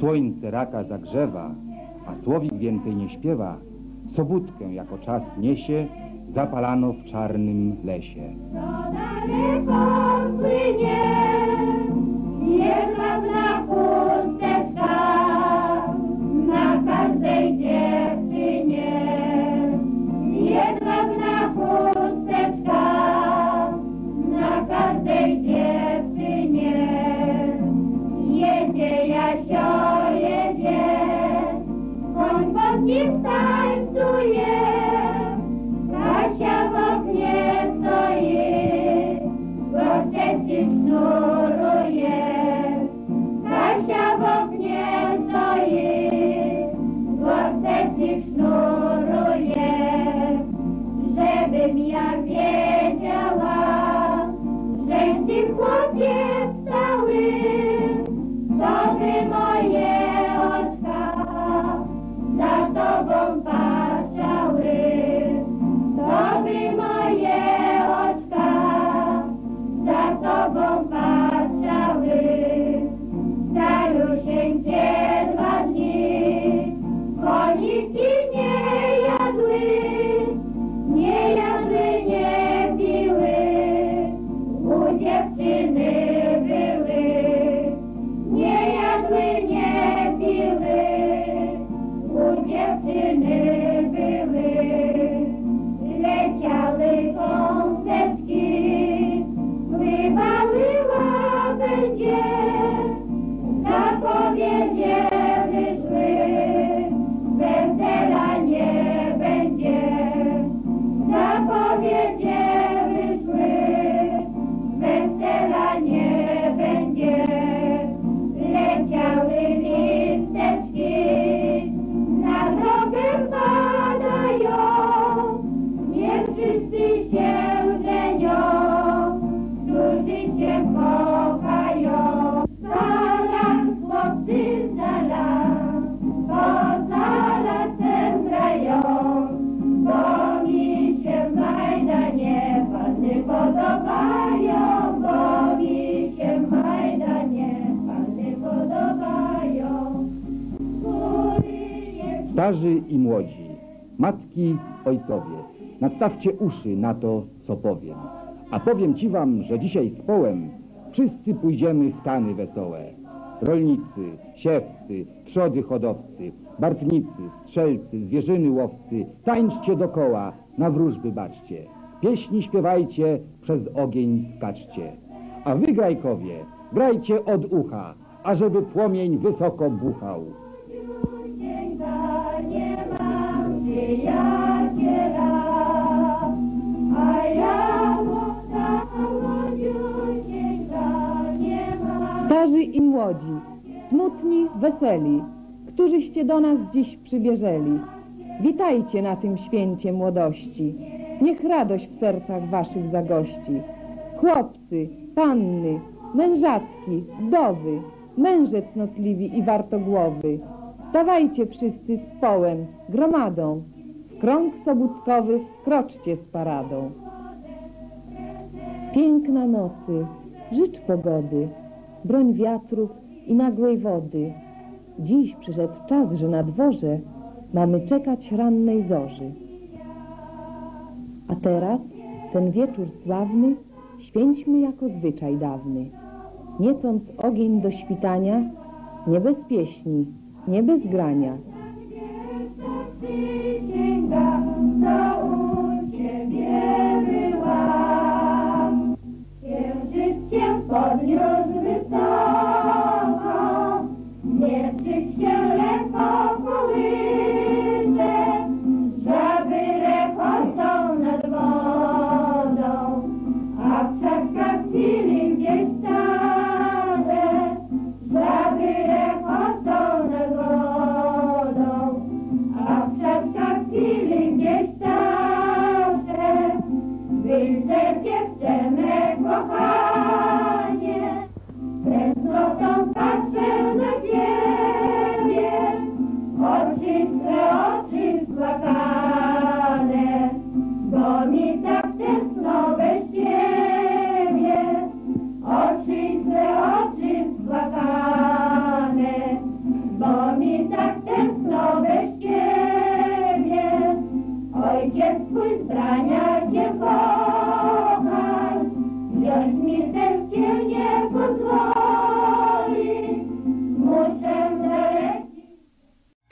słońce raka zagrzewa, a słowik więcej nie śpiewa, sobótkę jako czas niesie, zapalano w czarnym lesie. daleko płynie, jedwabna Jasio, jedzie, koń pod nim tańcuje. in it. Starzy i młodzi, matki, ojcowie, nadstawcie uszy na to, co powiem. A powiem ci wam, że dzisiaj z połem wszyscy pójdziemy w tany wesołe. Rolnicy, siewcy, trzody hodowcy, bartnicy, strzelcy, zwierzyny łowcy, tańczcie dokoła, na wróżby baczcie. Pieśni śpiewajcie, przez ogień skaczcie. A wy, grajkowie, grajcie od ucha, ażeby płomień wysoko buchał. Starzy i młodzi, smutni, weseli, którzyście do nas dziś przybierzeli. Witajcie na tym święcie młodości. Niech radość w sercach waszych zagości. Chłopcy, panny, mężatki, wdowy, męże cnotliwi i wartogłowy. Stawajcie wszyscy z połem, gromadą. W krąg sobótkowy kroczcie z paradą. Piękna nocy, życz pogody, broń wiatrów i nagłej wody. Dziś przyszedł czas, że na dworze mamy czekać rannej zorzy. A teraz, ten wieczór sławny, święćmy jako zwyczaj dawny. Niecąc ogień do świtania, nie bez pieśni, nie bez grania,